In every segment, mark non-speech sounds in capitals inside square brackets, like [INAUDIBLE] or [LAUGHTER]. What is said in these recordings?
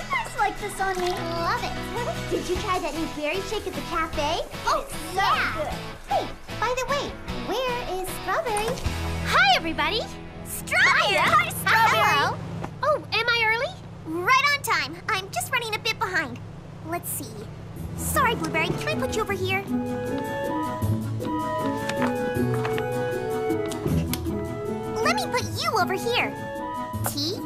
You guys like this on me? Love it. [LAUGHS] Did you try that new berry shake at the cafe? Oh, so yeah. good. Hey, by the way, where is Strawberry? Hi, everybody. Strawberry! Hi, Strawberry. Hello. Oh, am I early? Right on time. I'm just running a bit behind. Let's see. Sorry, Blueberry. Can I put you over here? Let me put you over here. Tea?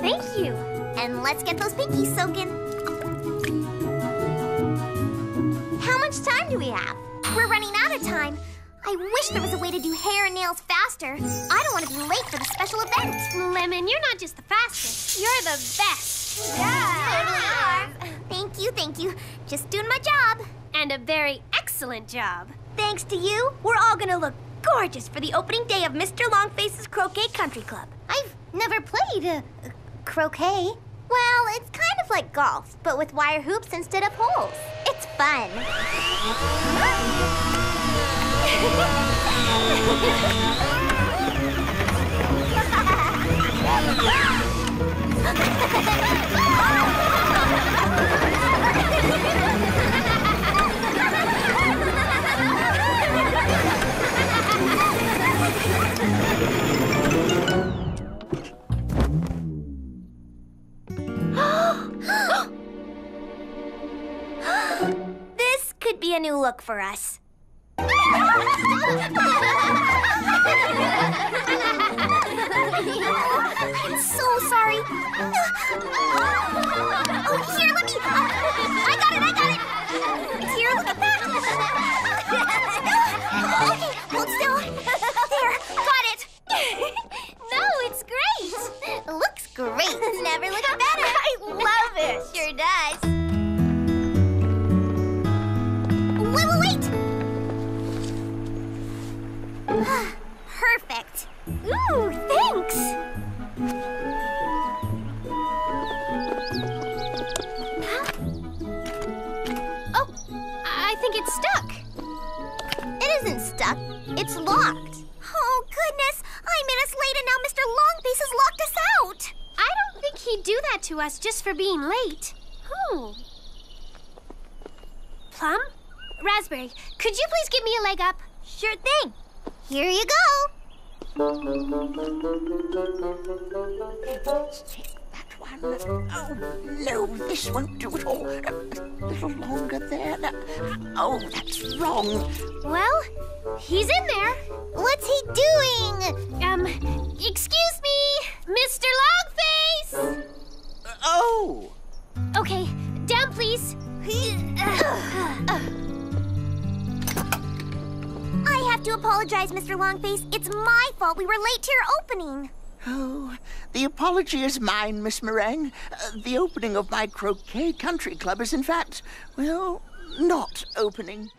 Thank you. And let's get those pinkies soaking. How much time do we have? We're running out of time. I wish there was a way to do hair and nails faster. I don't want to be late for the special event. Lemon, you're not just the fastest. You're the best. Yeah. Thank you, thank you. Just doing my job. And a very excellent job. Thanks to you, we're all gonna look gorgeous for the opening day of Mr. Longface's Croquet Country Club. I've never played uh, croquet. Well, it's kind of like golf, but with wire hoops instead of holes. It's fun. [LAUGHS] look for us. I'm so sorry. Oh, here, let me. I got it, I got it. Here, look at that. It's locked. Oh, goodness. I'm minutes late and now Mr. Longface has locked us out. I don't think he'd do that to us just for being late. Oh. Plum? Raspberry, could you please give me a leg up? Sure thing. Here you go. That one. Oh, no, this won't do at all. A little longer there. Oh, that's wrong. Well, he's in there. What's he doing? Um, excuse me, Mr. Longface! Oh! Okay, down please. I have to apologize, Mr. Longface. It's my fault we were late to your opening. Oh, the apology is mine, Miss Meringue. Uh, the opening of my Croquet Country Club is, in fact, well, not opening.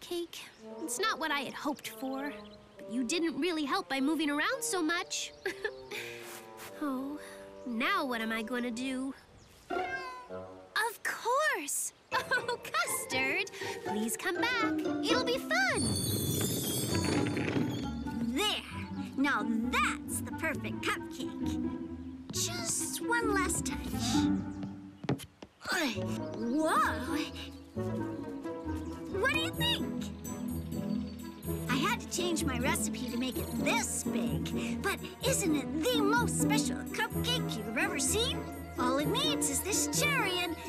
Pupcake. It's not what I had hoped for. But you didn't really help by moving around so much. [LAUGHS] oh, now what am I going to do? Of course! [LAUGHS] Oh, Custard, please come back. It'll be fun. There. Now that's the perfect cupcake. Just one last touch. Whoa! To change my recipe to make it this big, but isn't it the most special cupcake you've ever seen? All it needs is this cherry and... [GASPS]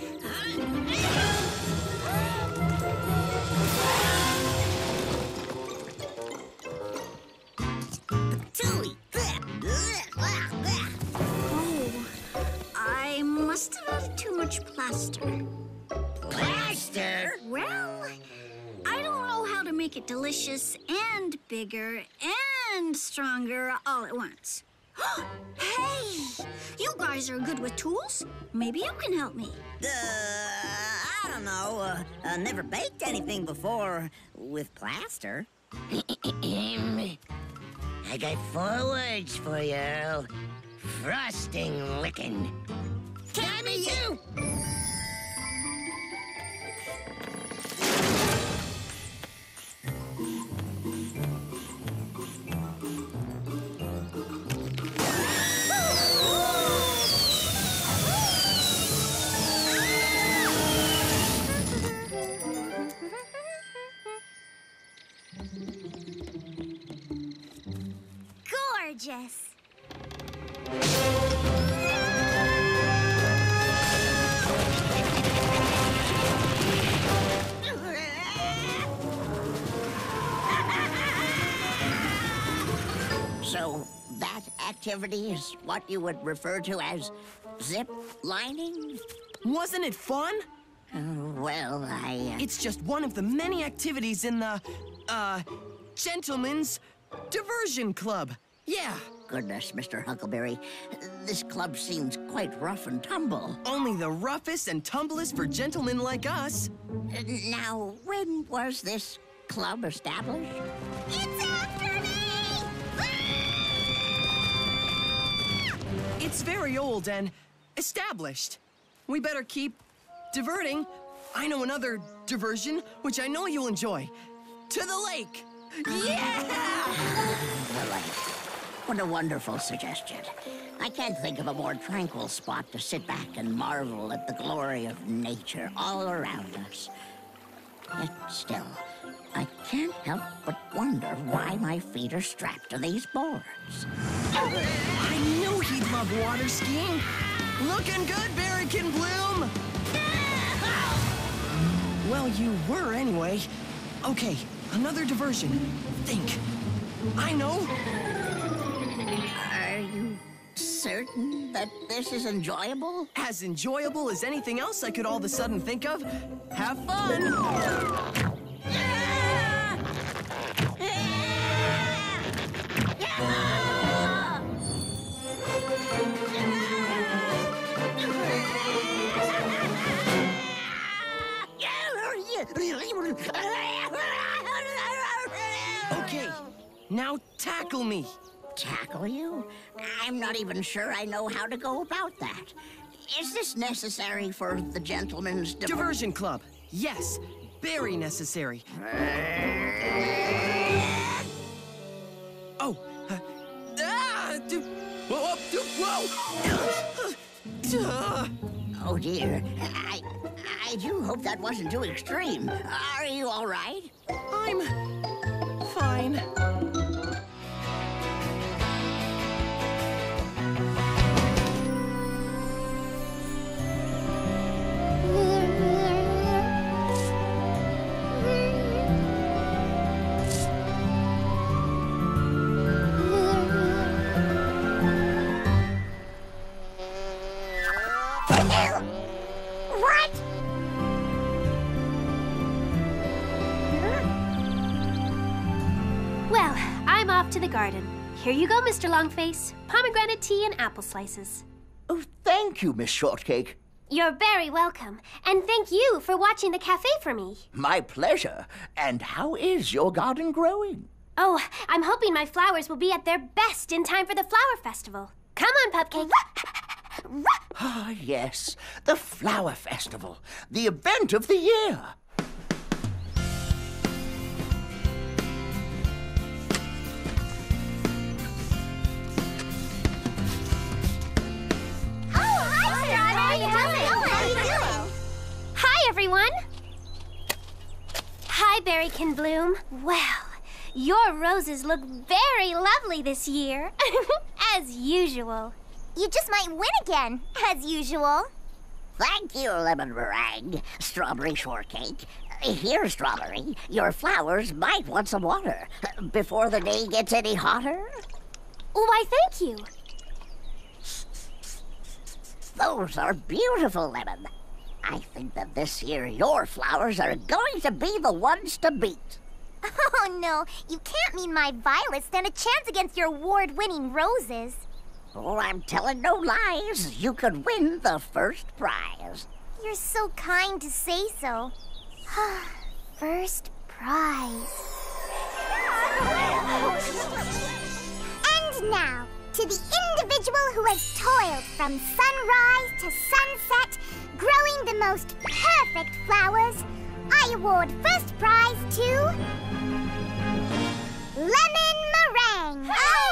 Oh, I must have too much plaster. Plaster? Well, make it delicious and bigger and stronger all at once. [GASPS] hey! You guys are good with tools. Maybe you can help me. Uh, I don't know. Uh, uh, never baked anything before with plaster. [CLEARS THROAT] I got four words for you, Earl. Frosting licking. Damn it, you! That activity is what you would refer to as zip lining? Wasn't it fun? Uh, well, I. Uh... It's just one of the many activities in the, uh, Gentlemen's Diversion Club. Yeah. Goodness, Mr. Huckleberry. This club seems quite rough and tumble. Only the roughest and tumblest for gentlemen like us. Now, when was this club established? It's It's very old and established. We better keep diverting. I know another diversion, which I know you'll enjoy. To the lake! Yeah! The lake. What a wonderful suggestion. I can't think of a more tranquil spot to sit back and marvel at the glory of nature all around us. Yet still, I can't help but wonder why my feet are strapped to these boards. I [LAUGHS] he'd love water skiing. Looking good, Berrykin Bloom! Well, you were anyway. Okay, another diversion. Think. I know. Are you certain that this is enjoyable? As enjoyable as anything else I could all of a sudden think of. Have fun! Now tackle me. Tackle you? I'm not even sure I know how to go about that. Is this necessary for the gentleman's diver- Diversion club. Yes, very necessary. Oh. Uh, ah, whoa, whoa, whoa. Oh dear. I I do hope that wasn't too extreme. Are you all right? I'm fine. Garden. Here you go, Mr. Longface. Pomegranate tea and apple slices. Oh, thank you, Miss Shortcake. You're very welcome. And thank you for watching the cafe for me. My pleasure. And how is your garden growing? Oh, I'm hoping my flowers will be at their best in time for the flower festival. Come on, Pupcake. Ah, yes, the Flower Festival, the event of the year. Hi, Berrykin Bloom. Well, your roses look very lovely this year. [LAUGHS] As usual. You just might win again, as usual. Thank you, Lemon Meringue, Strawberry Shortcake. Here, Strawberry, your flowers might want some water before the day gets any hotter. Why, thank you. Those are beautiful, Lemon. I think that this year your flowers are going to be the ones to beat. Oh, no. You can't mean my violets stand a chance against your award-winning roses. Oh, I'm telling no lies. You could win the first prize. You're so kind to say so. [SIGHS] First prize. And now, to the individual who has toiled from sunrise to sunset, growing the most perfect flowers, I award first prize to... Lemon Meringue!